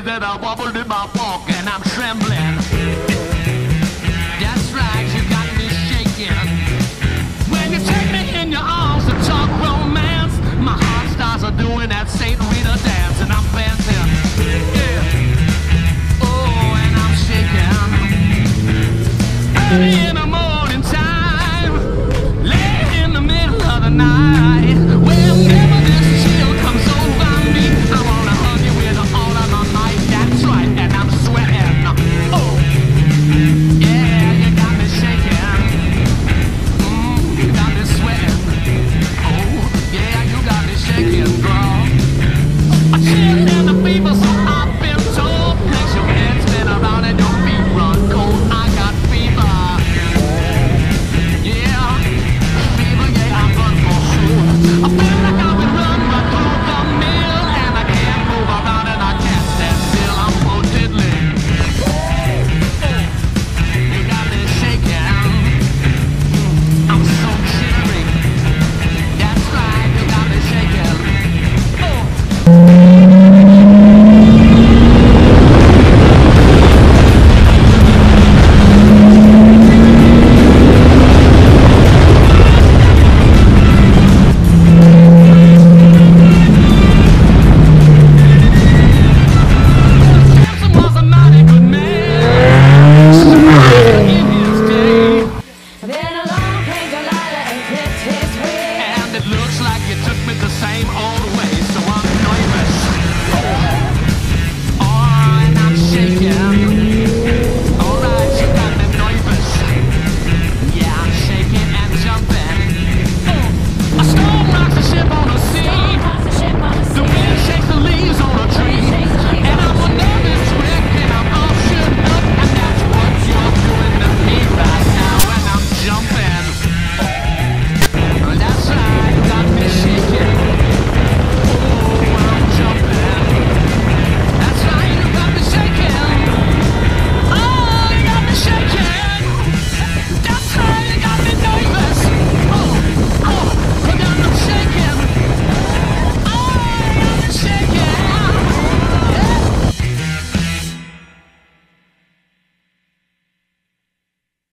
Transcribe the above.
that I wobbled